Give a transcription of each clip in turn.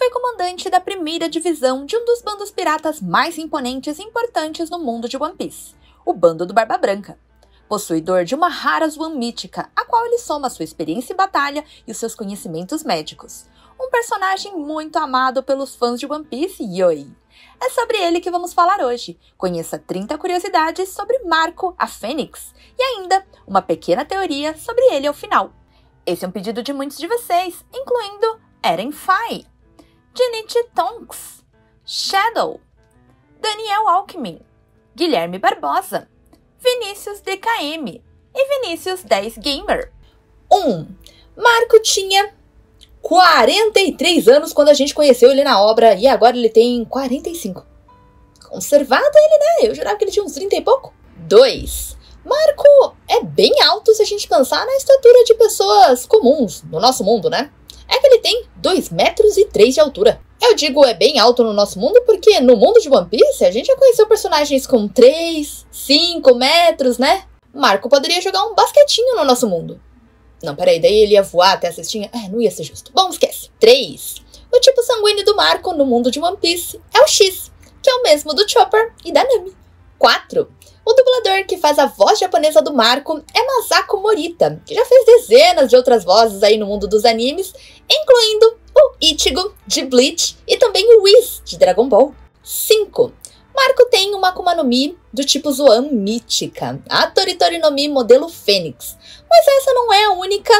foi comandante da primeira divisão de um dos bandos piratas mais imponentes e importantes no mundo de One Piece, o Bando do Barba Branca. Possuidor de uma rara Zuan mítica, a qual ele soma sua experiência em batalha e os seus conhecimentos médicos. Um personagem muito amado pelos fãs de One Piece Yoi. É sobre ele que vamos falar hoje. Conheça 30 curiosidades sobre Marco, a Fênix, e ainda uma pequena teoria sobre ele ao final. Esse é um pedido de muitos de vocês, incluindo Eren Fai, Janice Tonks, Shadow, Daniel Alckmin, Guilherme Barbosa, Vinícius DKM e Vinícius 10 Gamer. 1. Um, Marco tinha 43 anos quando a gente conheceu ele na obra e agora ele tem 45. Conservado ele, né? Eu jurava que ele tinha uns 30 e pouco. 2. Marco é bem alto se a gente pensar na estatura de pessoas comuns no nosso mundo, né? É que ele tem 2 metros e 3 de altura. Eu digo é bem alto no nosso mundo porque no mundo de One Piece a gente já conheceu personagens com 3, 5 metros, né? Marco poderia jogar um basquetinho no nosso mundo. Não, peraí, daí ele ia voar até a cestinha? É, não ia ser justo. Bom, esquece. 3. O tipo sanguíneo do Marco no mundo de One Piece é o X, que é o mesmo do Chopper e da Nami. 4. O dublador que faz a voz japonesa do Marco é Masako Morita, que já fez dezenas de outras vozes aí no mundo dos animes, incluindo o Ichigo de Bleach e também o Whis de Dragon Ball. 5. Marco tem uma Akuma no Mi do tipo Zoan mítica, a Toritori no Mi modelo Fênix. Mas essa não é a única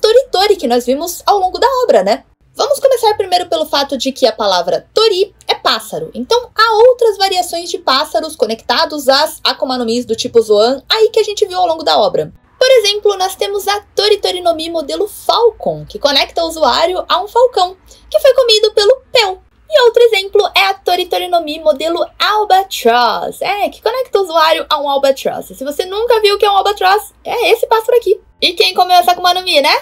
Toritori que nós vimos ao longo da obra, né? Vamos começar primeiro pelo fato de que a palavra Tori é pássaro. Então há outras variações de pássaros conectados às Akuma no Mis do tipo Zoan aí que a gente viu ao longo da obra. Por exemplo, nós temos a Toritori no Mi modelo Falcon, que conecta o usuário a um falcão, que foi comido pelo Pel, e outro exemplo é a Toritori no Mi modelo Albatross, é, que conecta o usuário a um Albatross. Se você nunca viu o que é um Albatross, é esse pássaro aqui. E quem comeu essa Akuma no Mi, né?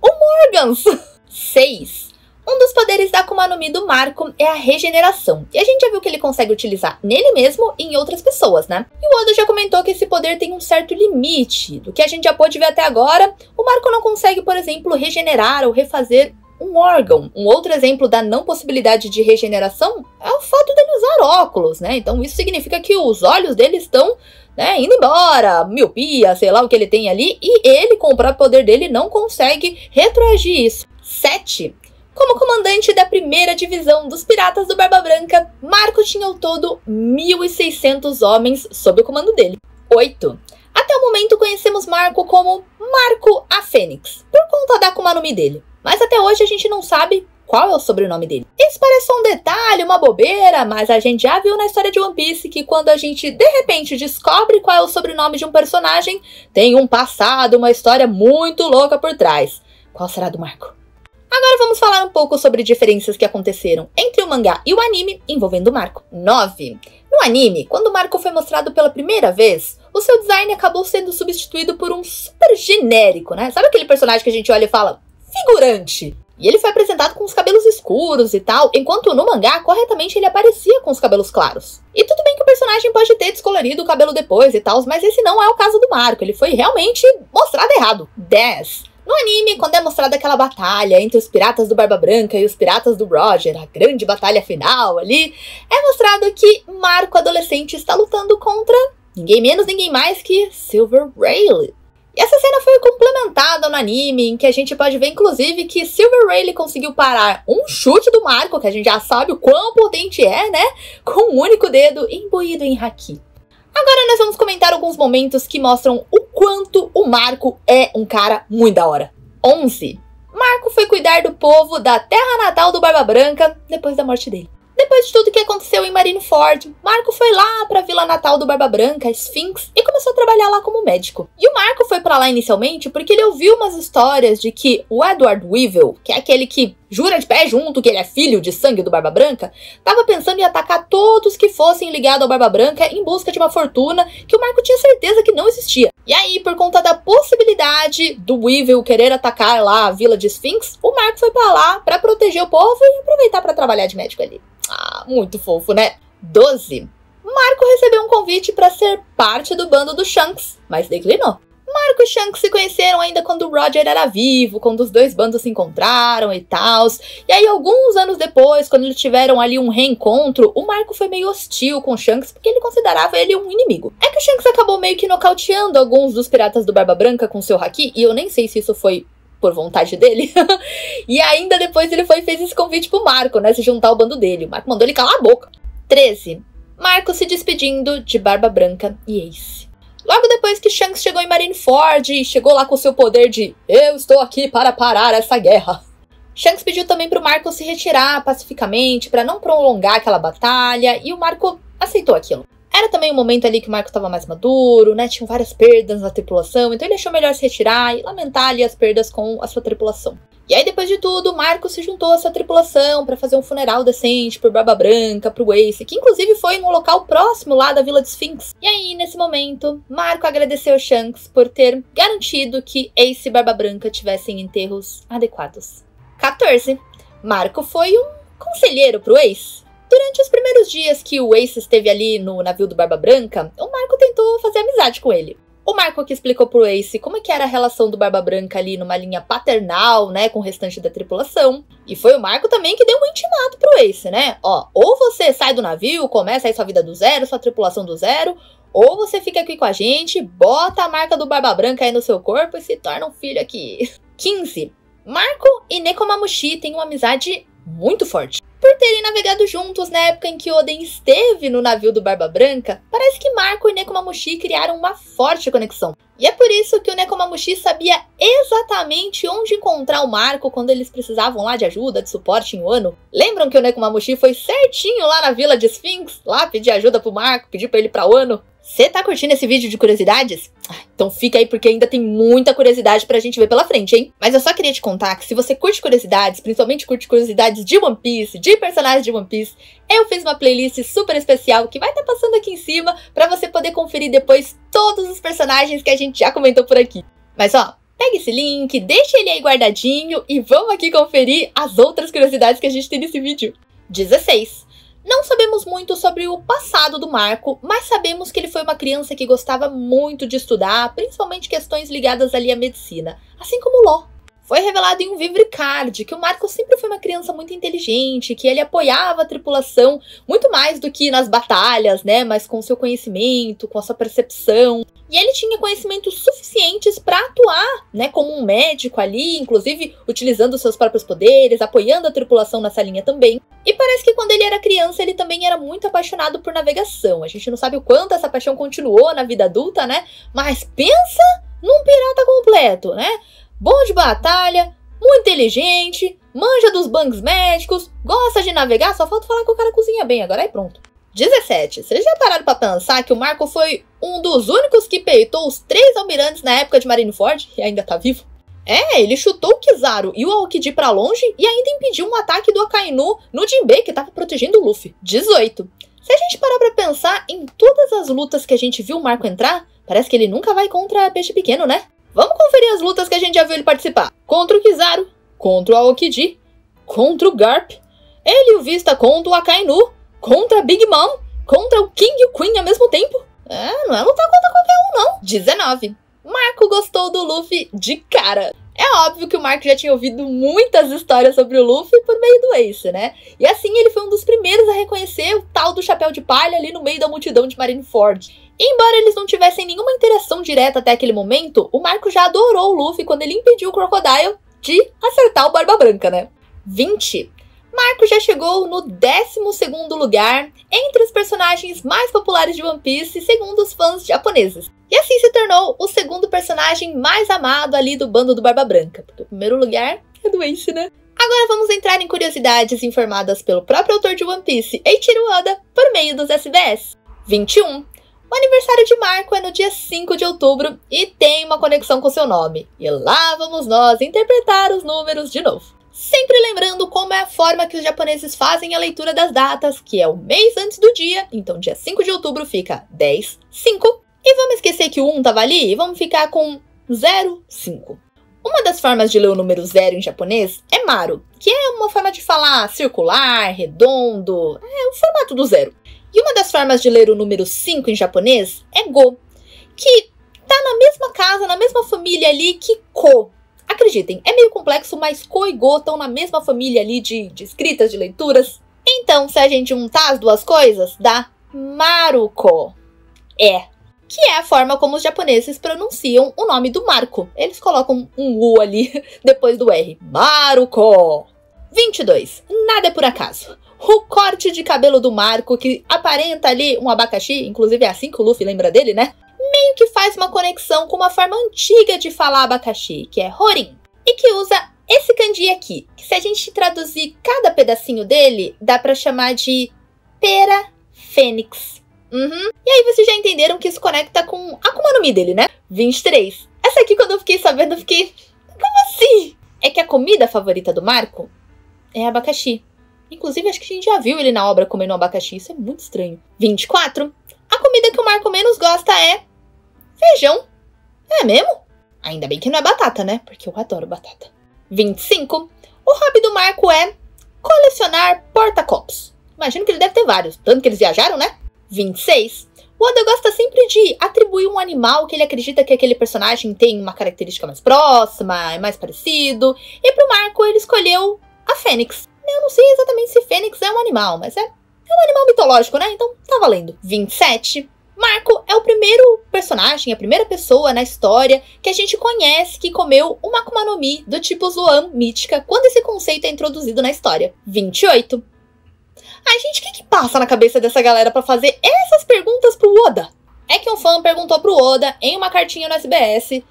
O Morgans! 6. Um dos poderes da Akuma no Mi do Marco é a regeneração. E a gente já viu que ele consegue utilizar nele mesmo e em outras pessoas, né? E o Oda já comentou que esse poder tem um certo limite. Do que a gente já pôde ver até agora, o Marco não consegue, por exemplo, regenerar ou refazer um órgão. Um outro exemplo da não possibilidade de regeneração é o fato dele usar óculos, né? Então isso significa que os olhos dele estão né, indo embora, miopia, sei lá o que ele tem ali, e ele, com o próprio poder dele, não consegue retroagir isso. 7. Como comandante da primeira divisão dos Piratas do Barba Branca, Marco tinha ao todo 1.600 homens sob o comando dele. 8. Até o momento conhecemos Marco como Marco a Fênix, por conta da Akuma dele. Mas até hoje a gente não sabe qual é o sobrenome dele. Isso parece só um detalhe, uma bobeira, mas a gente já viu na história de One Piece que quando a gente de repente descobre qual é o sobrenome de um personagem, tem um passado, uma história muito louca por trás. Qual será do Marco? Agora vamos falar um pouco sobre diferenças que aconteceram entre o mangá e o anime envolvendo o Marco. 9. No anime, quando o Marco foi mostrado pela primeira vez, o seu design acabou sendo substituído por um super genérico, né? Sabe aquele personagem que a gente olha e fala, figurante. E ele foi apresentado com os cabelos escuros e tal, enquanto no mangá, corretamente, ele aparecia com os cabelos claros. E tudo bem que o personagem pode ter descolorido o cabelo depois e tal, mas esse não é o caso do Marco, ele foi realmente mostrado errado. 10. No anime, quando é mostrada aquela batalha entre os piratas do Barba Branca e os piratas do Roger, a grande batalha final ali, é mostrado que Marco adolescente está lutando contra ninguém menos, ninguém mais que Silver Rayleigh. E essa cena foi complementada no anime, em que a gente pode ver, inclusive, que Silver Rayleigh conseguiu parar um chute do Marco, que a gente já sabe o quão potente é, né? Com um único dedo imbuído em haki. Agora nós vamos comentar alguns momentos que mostram o quanto o Marco é um cara muito da hora. 11. Marco foi cuidar do povo da terra natal do Barba Branca depois da morte dele. Depois de tudo que aconteceu em Marineford, Marco foi lá para a vila natal do Barba Branca, Sphinx, e começou a trabalhar lá como médico. E o Marco foi para lá inicialmente porque ele ouviu umas histórias de que o Edward Weevil, que é aquele que jura de pé junto que ele é filho de sangue do Barba Branca, estava pensando em atacar todos que fossem ligados ao Barba Branca em busca de uma fortuna que o Marco tinha certeza que não existia. E aí, por conta da possibilidade do Weevil querer atacar lá a vila de Sphinx, o Marco foi para lá para proteger o povo e aproveitar para trabalhar de médico ali. Ah, muito fofo, né? 12. Marco recebeu um convite para ser parte do bando do Shanks, mas declinou. Marco e Shanks se conheceram ainda quando o Roger era vivo, quando os dois bandos se encontraram e tal. E aí, alguns anos depois, quando eles tiveram ali um reencontro, o Marco foi meio hostil com o Shanks, porque ele considerava ele um inimigo. É que o Shanks acabou meio que nocauteando alguns dos piratas do Barba Branca com seu haki, e eu nem sei se isso foi por vontade dele. e ainda depois ele foi fez esse convite pro Marco, né? Se juntar ao bando dele. O Marco mandou ele calar a boca. 13. Marco se despedindo de Barba Branca e Ace. Logo depois que Shanks chegou em Marineford e chegou lá com seu poder de Eu estou aqui para parar essa guerra. Shanks pediu também para o Marco se retirar pacificamente para não prolongar aquela batalha e o Marco aceitou aquilo. Era também um momento ali que o Marco estava mais maduro, né? Tinham várias perdas na tripulação, então ele achou melhor se retirar e lamentar ali as perdas com a sua tripulação. E aí, depois de tudo, Marco se juntou a sua tripulação para fazer um funeral decente por Barba Branca, pro Ace, que inclusive foi num local próximo lá da Vila de Sphinx. E aí, nesse momento, Marco agradeceu Shanks por ter garantido que Ace e Barba Branca tivessem enterros adequados. 14. Marco foi um conselheiro pro Ace. Durante os primeiros dias que o Ace esteve ali no navio do Barba Branca, o Marco tentou fazer amizade com ele. O Marco que explicou pro Ace como é que era a relação do Barba Branca ali numa linha paternal, né, com o restante da tripulação. E foi o Marco também que deu um intimato pro Ace, né? Ó, ou você sai do navio, começa aí sua vida do zero, sua tripulação do zero, ou você fica aqui com a gente, bota a marca do Barba Branca aí no seu corpo e se torna um filho aqui. 15. Marco e Nekomamushi têm uma amizade muito forte. Por terem navegado juntos na época em que Oden esteve no navio do Barba Branca, parece que Marco e Nekomamushi criaram uma forte conexão. E é por isso que o Nekomamushi sabia exatamente onde encontrar o Marco quando eles precisavam lá de ajuda, de suporte em Wano. Lembram que o Nekomamushi foi certinho lá na vila de Sphinx, lá pedir ajuda pro Marco, pedir para ele pra Wano? Você tá curtindo esse vídeo de curiosidades? Ah, então fica aí porque ainda tem muita curiosidade pra gente ver pela frente, hein? Mas eu só queria te contar que se você curte curiosidades, principalmente curte curiosidades de One Piece, de personagens de One Piece, eu fiz uma playlist super especial que vai estar tá passando aqui em cima para você poder conferir depois todos os personagens que a gente já comentou por aqui. Mas ó, pega esse link, deixa ele aí guardadinho e vamos aqui conferir as outras curiosidades que a gente tem nesse vídeo. 16. Não sabemos muito sobre o passado do Marco, mas sabemos que ele foi uma criança que gostava muito de estudar, principalmente questões ligadas ali à medicina, assim como Ló. Foi revelado em um Vivre Card que o Marco sempre foi uma criança muito inteligente, que ele apoiava a tripulação muito mais do que nas batalhas, né? Mas com seu conhecimento, com a sua percepção. E ele tinha conhecimentos suficientes para atuar, né, como um médico ali, inclusive utilizando seus próprios poderes, apoiando a tripulação nessa linha também. E parece que quando ele era criança, ele também era muito apaixonado por navegação. A gente não sabe o quanto essa paixão continuou na vida adulta, né? Mas pensa num pirata completo, né? Bom de batalha, muito inteligente, manja dos bangs médicos, gosta de navegar, só falta falar que o cara cozinha bem, agora é pronto. 17. Vocês já pararam para pensar que o Marco foi um dos únicos que peitou os três almirantes na época de Marineford e ainda tá vivo? É, ele chutou o Kizaru e o Aokiji para longe e ainda impediu um ataque do Akainu no Jinbei que tava protegendo o Luffy. 18. Se a gente parar pra pensar em todas as lutas que a gente viu o Marco entrar, parece que ele nunca vai contra peixe pequeno, né? Vamos conferir as lutas que a gente já viu ele participar. Contra o Kizaru, contra o Aokiji, contra o Garp, ele o Vista contra o Akainu, contra Big Mom, contra o King e o Queen ao mesmo tempo. É, não é lutar contra qualquer um, não. 19. Marco gostou do Luffy de cara. É óbvio que o Marco já tinha ouvido muitas histórias sobre o Luffy por meio do Ace, né? E assim ele foi um dos primeiros a reconhecer o tal do chapéu de palha ali no meio da multidão de Marineford. Embora eles não tivessem nenhuma interação direta até aquele momento, o Marco já adorou o Luffy quando ele impediu o Crocodile de acertar o Barba Branca, né? 20. Marco já chegou no 12 lugar entre os personagens mais populares de One Piece, segundo os fãs japoneses. E assim se tornou o segundo personagem mais amado ali do bando do Barba Branca, porque o primeiro lugar é do né? Agora vamos entrar em curiosidades informadas pelo próprio autor de One Piece, Eiichiro Oda, por meio dos SBS. 21. O aniversário de Marco é no dia 5 de outubro e tem uma conexão com seu nome. E lá vamos nós interpretar os números de novo. Sempre lembrando como é a forma que os japoneses fazem a leitura das datas, que é o mês antes do dia, então dia 5 de outubro fica 10, 5. E vamos esquecer que o 1 estava ali e vamos ficar com 0, 5. Uma das formas de ler o número 0 em japonês é maru, que é uma forma de falar circular, redondo, é o formato do zero. E uma das formas de ler o número 5 em japonês é go, que tá na mesma casa, na mesma família ali que Ko. Acreditem, é meio complexo, mas Ko e Go estão na mesma família ali de, de escritas, de leituras. Então, se a gente juntar as duas coisas, dá Maruko. É. Que é a forma como os japoneses pronunciam o nome do Marco. Eles colocam um U ali depois do R. Maruko. 22. Nada é por acaso. O corte de cabelo do Marco, que aparenta ali um abacaxi, inclusive é assim que o Luffy lembra dele, né? Meio que faz uma conexão com uma forma antiga de falar abacaxi, que é Horin. E que usa esse kanji aqui, que se a gente traduzir cada pedacinho dele, dá para chamar de pera fênix. Uhum. E aí vocês já entenderam que isso conecta com a Akuma no Mi dele, né? 23. Essa aqui, quando eu fiquei sabendo, eu fiquei. Como assim? É que a comida favorita do Marco é abacaxi. Inclusive, acho que a gente já viu ele na obra comendo abacaxi. Isso é muito estranho. 24. A comida que o Marco menos gosta é feijão. É mesmo? Ainda bem que não é batata, né? Porque eu adoro batata. 25. O hobby do Marco é colecionar porta-copos. Imagino que ele deve ter vários, tanto que eles viajaram, né? 26. O Oda gosta sempre de atribuir um animal que ele acredita que aquele personagem tem uma característica mais próxima, é mais parecido. E pro Marco ele escolheu a Fênix. Eu não sei exatamente se Fênix é um animal, mas é, é um animal mitológico, né? Então tá valendo. 27. Marco é o primeiro personagem, a primeira pessoa na história que a gente conhece que comeu uma Akuma no Mi do tipo Zoan mítica quando esse conceito é introduzido na história. 28. Ai, gente, o que, que passa na cabeça dessa galera para fazer essas perguntas pro Oda? É que um fã perguntou pro Oda em uma cartinha no SBS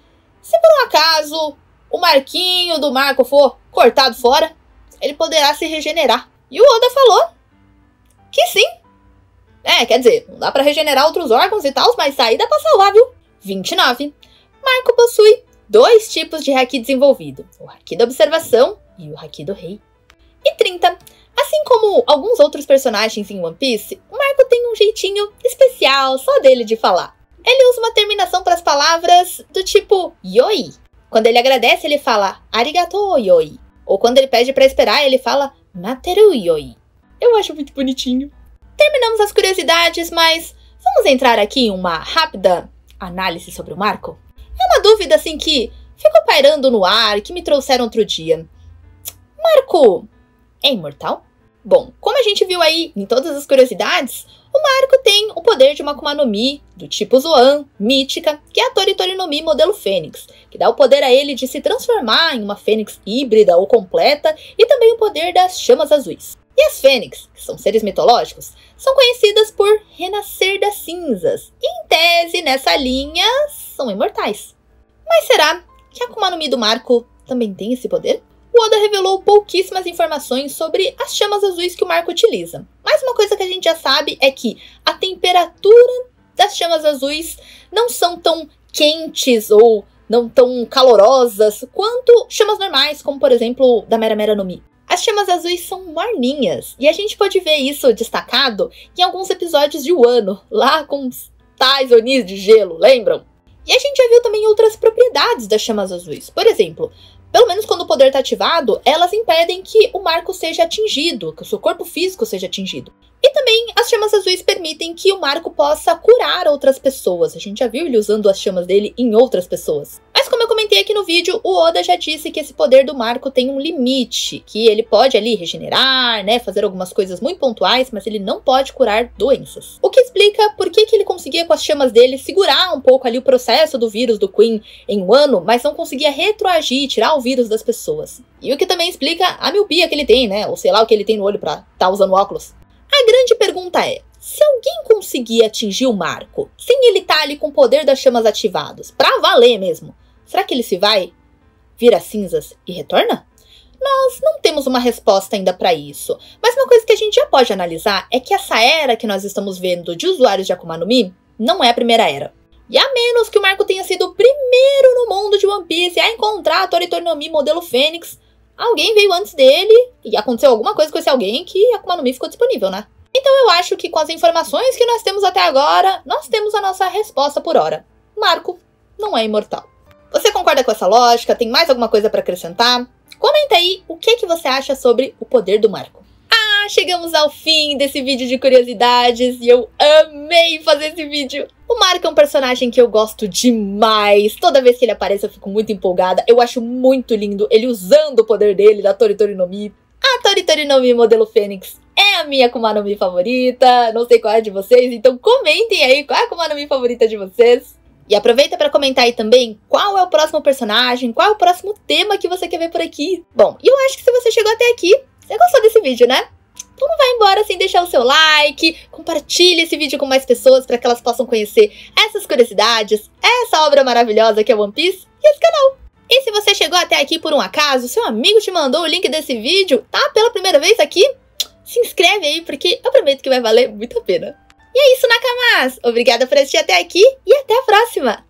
se por um acaso o marquinho do Marco for cortado fora, ele poderá se regenerar. E o Oda falou que sim, é, quer dizer, não dá para regenerar outros órgãos e tal, mas aí dá pra salvar, viu? 29. Marco possui dois tipos de haki desenvolvido: o haki da observação e o haki do rei. 30. Assim como alguns outros personagens em One Piece, o Marco tem um jeitinho especial só dele de falar. Ele usa uma terminação para as palavras do tipo yoi. Quando ele agradece, ele fala arigato yoi. Ou quando ele pede para esperar, ele fala nateru yoi. Eu acho muito bonitinho. Terminamos as curiosidades, mas vamos entrar aqui em uma rápida análise sobre o Marco? É uma dúvida assim que ficou pairando no ar que me trouxeram outro dia. Marco é imortal? Bom, como a gente viu aí em todas as curiosidades, o Marco tem o poder de uma Akuma no Mi do tipo Zoan, mítica, que é a Tori no Mi modelo Fênix, que dá o poder a ele de se transformar em uma Fênix híbrida ou completa e também o poder das chamas azuis. E as fênix, que são seres mitológicos, são conhecidas por renascer das cinzas. E, em tese, nessa linha, são imortais. Mas será que a Akuma no Mi do Marco também tem esse poder? O Oda revelou pouquíssimas informações sobre as chamas azuis que o Marco utiliza. Mas uma coisa que a gente já sabe é que a temperatura das chamas azuis não são tão quentes ou não tão calorosas quanto chamas normais, como por exemplo da Mera Mera no Mi. As chamas azuis são morninhas, e a gente pode ver isso destacado em alguns episódios de Wano, lá com os tais onis de gelo, lembram? E a gente já viu também outras propriedades das chamas azuis. Por exemplo, pelo menos quando o poder está ativado, elas impedem que o marco seja atingido, que o seu corpo físico seja atingido. E também as chamas azuis permitem que o Marco possa curar outras pessoas. A gente já viu ele usando as chamas dele em outras pessoas. Mas como eu comentei aqui no vídeo, o Oda já disse que esse poder do Marco tem um limite, que ele pode ali regenerar, né, fazer algumas coisas muito pontuais, mas ele não pode curar doenças. O que explica por que, que ele conseguia com as chamas dele segurar um pouco ali o processo do vírus do Queen em um ano, mas não conseguia retroagir, tirar o vírus das pessoas. E o que também explica a miopia que ele tem, né, ou sei lá o que ele tem no olho pra tá usando óculos. Grande pergunta é: se alguém conseguir atingir o marco, sem ele estar tá ali com o poder das chamas ativados, pra valer mesmo, será que ele se vai, vira cinzas e retorna? Nós não temos uma resposta ainda para isso, mas uma coisa que a gente já pode analisar é que essa era que nós estamos vendo de usuários de Akuma no Mi não é a primeira era. E a menos que o Marco tenha sido o primeiro no mundo de One Piece a encontrar a Toritori no Mi modelo Fênix, alguém veio antes dele e aconteceu alguma coisa com esse alguém que Akuma no Mi ficou disponível, né? Então eu acho que com as informações que nós temos até agora, nós temos a nossa resposta por hora. Marco não é imortal. Você concorda com essa lógica? Tem mais alguma coisa para acrescentar? Comenta aí o que, que você acha sobre o poder do Marco. Ah, chegamos ao fim desse vídeo de curiosidades e eu amei fazer esse vídeo. O Marco é um personagem que eu gosto demais. Toda vez que ele aparece eu fico muito empolgada. Eu acho muito lindo ele usando o poder dele da Toritori no Mi. A Toritori no Mi modelo Fênix a minha Akuma Mi favorita. Não sei qual é de vocês, então comentem aí qual é a Akuma Mi favorita de vocês. E aproveita para comentar aí também qual é o próximo personagem, qual é o próximo tema que você quer ver por aqui. Bom, e eu acho que se você chegou até aqui, você gostou desse vídeo, né? Então não vai embora sem deixar o seu like, compartilhe esse vídeo com mais pessoas para que elas possam conhecer essas curiosidades, essa obra maravilhosa que é One Piece e esse canal. E se você chegou até aqui por um acaso, seu amigo te mandou o link desse vídeo, tá pela primeira vez aqui, se inscreve aí porque eu prometo que vai valer muito a pena. E é isso, Nakamas! Obrigada por assistir até aqui e até a próxima!